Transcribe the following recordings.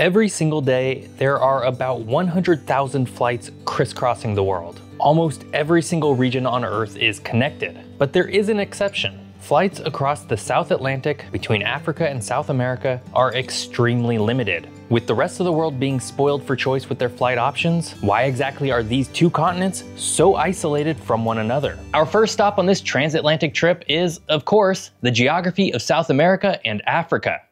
Every single day, there are about 100,000 flights crisscrossing the world. Almost every single region on Earth is connected, but there is an exception. Flights across the South Atlantic between Africa and South America are extremely limited. With the rest of the world being spoiled for choice with their flight options, why exactly are these two continents so isolated from one another? Our first stop on this transatlantic trip is, of course, the geography of South America and Africa.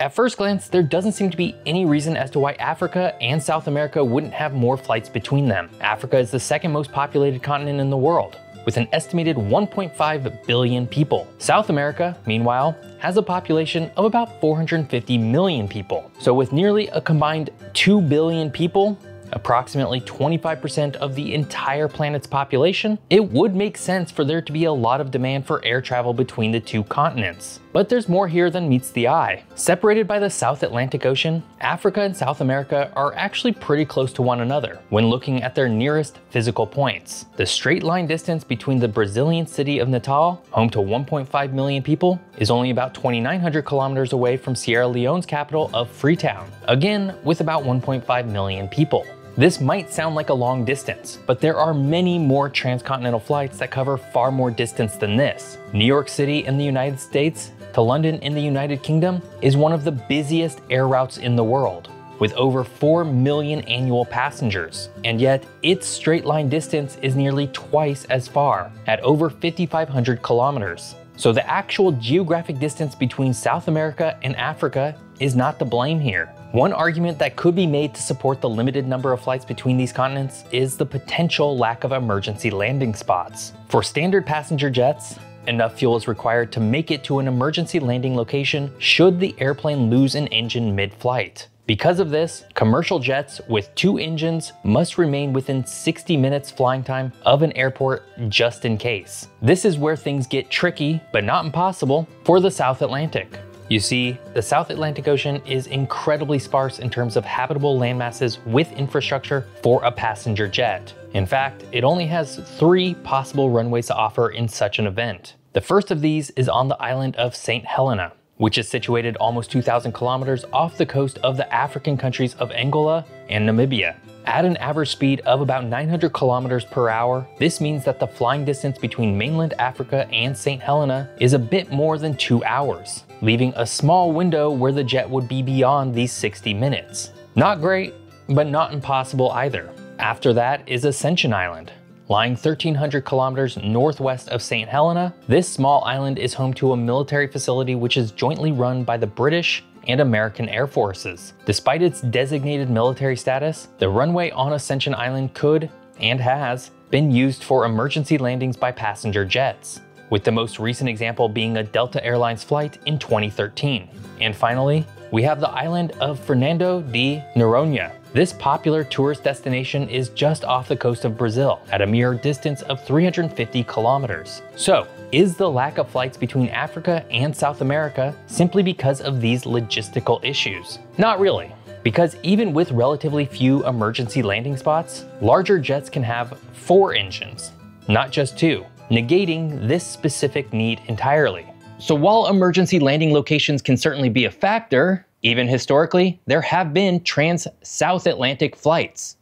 At first glance, there doesn't seem to be any reason as to why Africa and South America wouldn't have more flights between them. Africa is the second most populated continent in the world, with an estimated 1.5 billion people. South America, meanwhile, has a population of about 450 million people. So with nearly a combined 2 billion people, approximately 25% of the entire planet's population, it would make sense for there to be a lot of demand for air travel between the two continents. But there's more here than meets the eye. Separated by the South Atlantic Ocean, Africa and South America are actually pretty close to one another when looking at their nearest physical points. The straight line distance between the Brazilian city of Natal, home to 1.5 million people, is only about 2,900 kilometers away from Sierra Leone's capital of Freetown, again with about 1.5 million people. This might sound like a long distance, but there are many more transcontinental flights that cover far more distance than this. New York City in the United States to London in the United Kingdom is one of the busiest air routes in the world, with over 4 million annual passengers. And yet, its straight line distance is nearly twice as far, at over 5,500 kilometers. So the actual geographic distance between South America and Africa is not to blame here. One argument that could be made to support the limited number of flights between these continents is the potential lack of emergency landing spots. For standard passenger jets, enough fuel is required to make it to an emergency landing location should the airplane lose an engine mid-flight. Because of this, commercial jets with two engines must remain within 60 minutes flying time of an airport just in case. This is where things get tricky, but not impossible, for the South Atlantic. You see, the South Atlantic Ocean is incredibly sparse in terms of habitable landmasses with infrastructure for a passenger jet. In fact, it only has three possible runways to offer in such an event. The first of these is on the island of St. Helena, which is situated almost 2,000 kilometers off the coast of the African countries of Angola and Namibia. At an average speed of about 900 kilometers per hour, this means that the flying distance between mainland Africa and St. Helena is a bit more than two hours leaving a small window where the jet would be beyond these 60 minutes. Not great, but not impossible either. After that is Ascension Island. Lying 1,300 kilometers northwest of St. Helena, this small island is home to a military facility which is jointly run by the British and American Air Forces. Despite its designated military status, the runway on Ascension Island could, and has, been used for emergency landings by passenger jets with the most recent example being a Delta Airlines flight in 2013. And finally, we have the island of Fernando de Noronha. This popular tourist destination is just off the coast of Brazil at a mere distance of 350 kilometers. So, is the lack of flights between Africa and South America simply because of these logistical issues? Not really. Because even with relatively few emergency landing spots, larger jets can have four engines, not just two negating this specific need entirely. So while emergency landing locations can certainly be a factor, even historically, there have been trans-South Atlantic flights.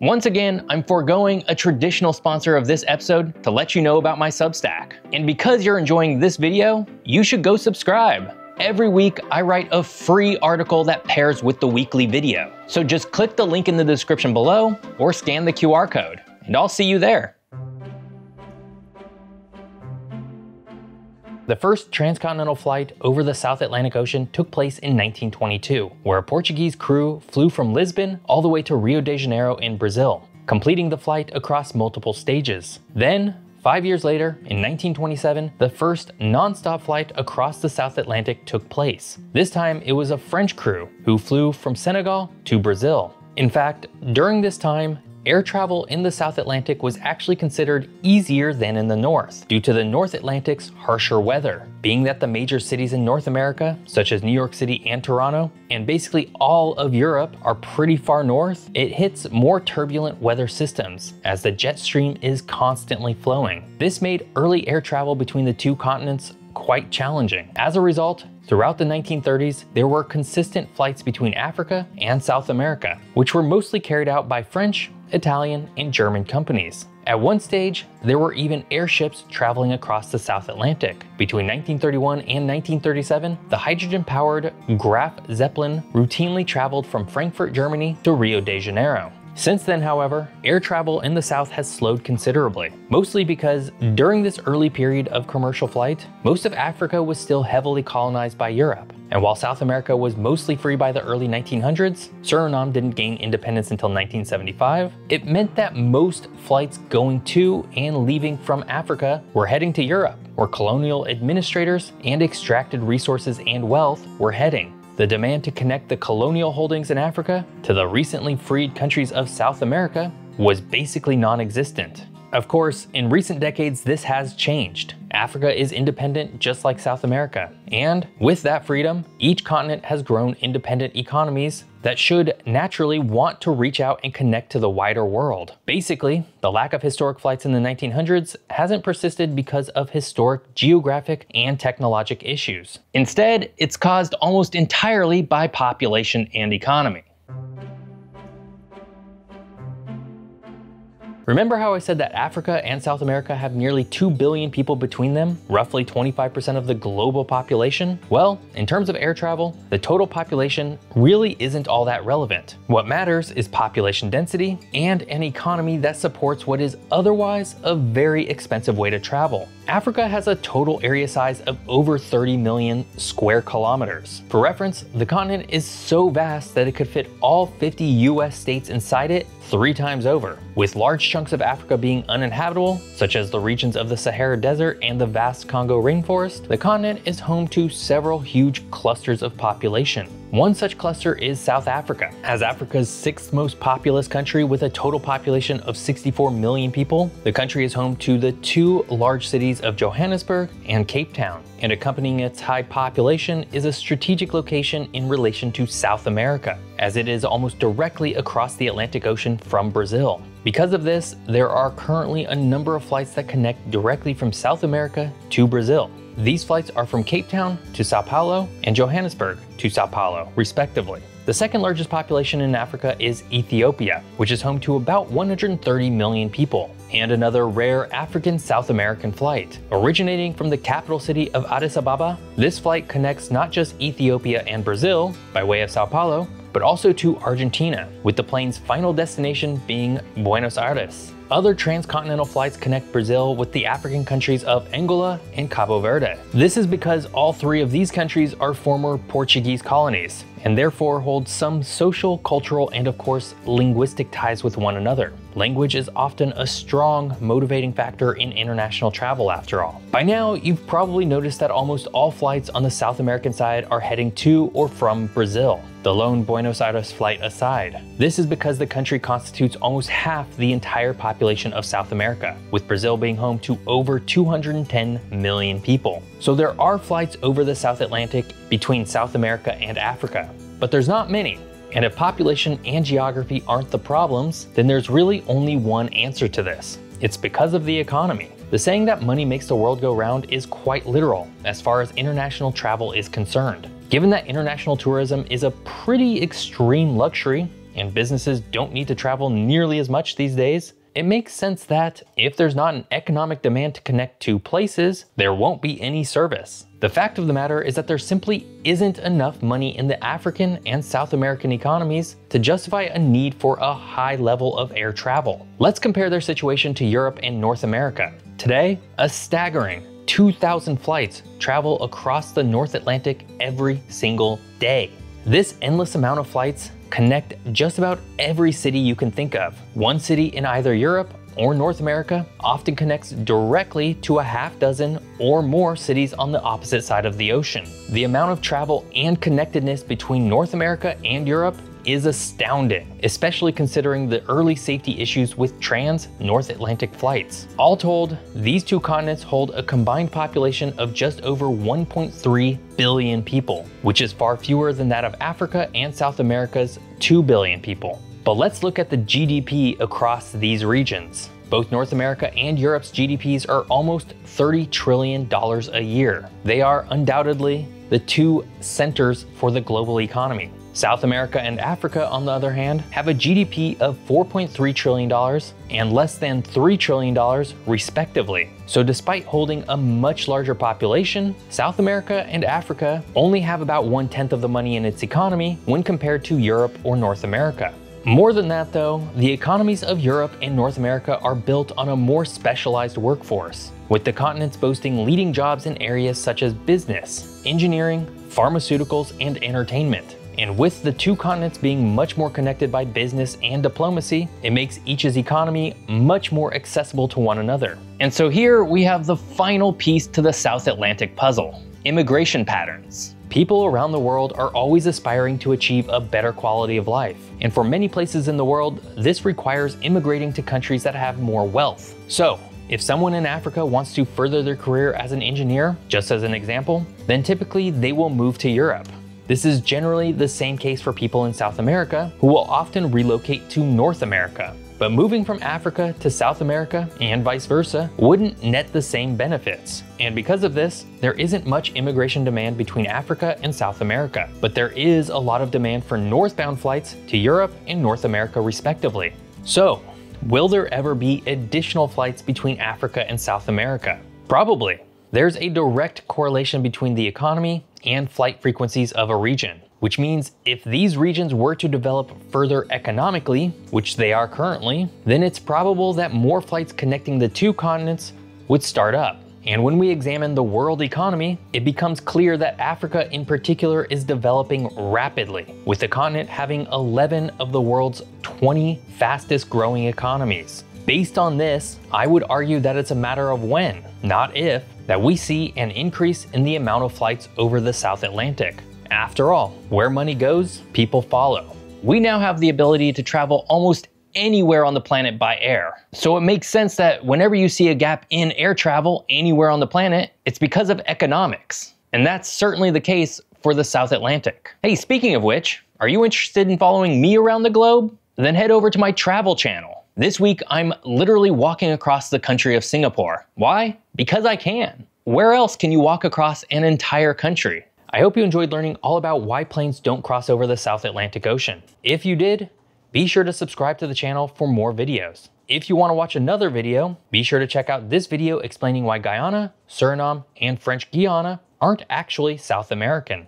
Once again, I'm foregoing a traditional sponsor of this episode to let you know about my Substack. And because you're enjoying this video, you should go subscribe. Every week, I write a free article that pairs with the weekly video. So just click the link in the description below or scan the QR code, and I'll see you there. The first transcontinental flight over the South Atlantic Ocean took place in 1922, where a Portuguese crew flew from Lisbon all the way to Rio de Janeiro in Brazil, completing the flight across multiple stages. Then, Five years later, in 1927, the first non-stop flight across the South Atlantic took place. This time, it was a French crew who flew from Senegal to Brazil. In fact, during this time, air travel in the South Atlantic was actually considered easier than in the North, due to the North Atlantic's harsher weather. Being that the major cities in North America, such as New York City and Toronto, and basically all of Europe are pretty far north, it hits more turbulent weather systems, as the jet stream is constantly flowing. This made early air travel between the two continents quite challenging. As a result, Throughout the 1930s, there were consistent flights between Africa and South America, which were mostly carried out by French, Italian, and German companies. At one stage, there were even airships traveling across the South Atlantic. Between 1931 and 1937, the hydrogen-powered Graf Zeppelin routinely traveled from Frankfurt, Germany to Rio de Janeiro. Since then, however, air travel in the South has slowed considerably, mostly because during this early period of commercial flight, most of Africa was still heavily colonized by Europe. And while South America was mostly free by the early 1900s, Suriname didn't gain independence until 1975, it meant that most flights going to and leaving from Africa were heading to Europe, where colonial administrators and extracted resources and wealth were heading. The demand to connect the colonial holdings in Africa to the recently freed countries of South America was basically non-existent. Of course, in recent decades, this has changed. Africa is independent just like South America. And with that freedom, each continent has grown independent economies that should naturally want to reach out and connect to the wider world. Basically, the lack of historic flights in the 1900s hasn't persisted because of historic geographic and technologic issues. Instead, it's caused almost entirely by population and economy. Remember how I said that Africa and South America have nearly 2 billion people between them, roughly 25% of the global population? Well, in terms of air travel, the total population really isn't all that relevant. What matters is population density and an economy that supports what is otherwise a very expensive way to travel. Africa has a total area size of over 30 million square kilometers. For reference, the continent is so vast that it could fit all 50 US states inside it three times over. With large chunks of Africa being uninhabitable, such as the regions of the Sahara Desert and the vast Congo rainforest, the continent is home to several huge clusters of population. One such cluster is South Africa. As Africa's sixth most populous country with a total population of 64 million people, the country is home to the two large cities of Johannesburg and Cape Town. And accompanying its high population is a strategic location in relation to South America, as it is almost directly across the Atlantic Ocean from Brazil. Because of this, there are currently a number of flights that connect directly from South America to Brazil. These flights are from Cape Town to Sao Paulo and Johannesburg to Sao Paulo, respectively. The second largest population in Africa is Ethiopia, which is home to about 130 million people, and another rare African South American flight. Originating from the capital city of Addis Ababa, this flight connects not just Ethiopia and Brazil by way of Sao Paulo, but also to Argentina, with the plane's final destination being Buenos Aires. Other transcontinental flights connect Brazil with the African countries of Angola and Cabo Verde. This is because all three of these countries are former Portuguese colonies, and therefore hold some social, cultural, and of course, linguistic ties with one another. Language is often a strong motivating factor in international travel after all. By now, you've probably noticed that almost all flights on the South American side are heading to or from Brazil, the lone Buenos Aires flight aside. This is because the country constitutes almost half the entire population of South America, with Brazil being home to over 210 million people. So there are flights over the South Atlantic between South America and Africa, but there's not many. And if population and geography aren't the problems, then there's really only one answer to this. It's because of the economy. The saying that money makes the world go round is quite literal as far as international travel is concerned. Given that international tourism is a pretty extreme luxury and businesses don't need to travel nearly as much these days, it makes sense that if there's not an economic demand to connect two places, there won't be any service. The fact of the matter is that there simply isn't enough money in the African and South American economies to justify a need for a high level of air travel. Let's compare their situation to Europe and North America. Today, a staggering 2,000 flights travel across the North Atlantic every single day. This endless amount of flights connect just about every city you can think of. One city in either Europe or North America often connects directly to a half dozen or more cities on the opposite side of the ocean. The amount of travel and connectedness between North America and Europe is astounding, especially considering the early safety issues with trans North Atlantic flights. All told, these two continents hold a combined population of just over 1.3 billion people, which is far fewer than that of Africa and South America's 2 billion people. But let's look at the GDP across these regions. Both North America and Europe's GDPs are almost $30 trillion a year. They are undoubtedly the two centers for the global economy. South America and Africa, on the other hand, have a GDP of $4.3 trillion and less than $3 trillion, respectively. So, despite holding a much larger population, South America and Africa only have about one tenth of the money in its economy when compared to Europe or North America. More than that, though, the economies of Europe and North America are built on a more specialized workforce, with the continents boasting leading jobs in areas such as business, engineering, pharmaceuticals, and entertainment. And with the two continents being much more connected by business and diplomacy, it makes each's economy much more accessible to one another. And so here we have the final piece to the South Atlantic puzzle immigration patterns. People around the world are always aspiring to achieve a better quality of life. And for many places in the world, this requires immigrating to countries that have more wealth. So, if someone in Africa wants to further their career as an engineer, just as an example, then typically they will move to Europe. This is generally the same case for people in South America who will often relocate to North America. But moving from Africa to South America and vice versa wouldn't net the same benefits. And because of this, there isn't much immigration demand between Africa and South America. But there is a lot of demand for northbound flights to Europe and North America respectively. So, will there ever be additional flights between Africa and South America? Probably. There's a direct correlation between the economy and flight frequencies of a region, which means if these regions were to develop further economically, which they are currently, then it's probable that more flights connecting the two continents would start up. And when we examine the world economy, it becomes clear that Africa in particular is developing rapidly, with the continent having 11 of the world's 20 fastest growing economies. Based on this, I would argue that it's a matter of when, not if, that we see an increase in the amount of flights over the South Atlantic. After all, where money goes, people follow. We now have the ability to travel almost anywhere on the planet by air. So it makes sense that whenever you see a gap in air travel anywhere on the planet, it's because of economics. And that's certainly the case for the South Atlantic. Hey, speaking of which, are you interested in following me around the globe? Then head over to my travel channel. This week, I'm literally walking across the country of Singapore. Why? Because I can. Where else can you walk across an entire country? I hope you enjoyed learning all about why planes don't cross over the South Atlantic Ocean. If you did, be sure to subscribe to the channel for more videos. If you want to watch another video, be sure to check out this video explaining why Guyana, Suriname, and French Guiana aren't actually South American.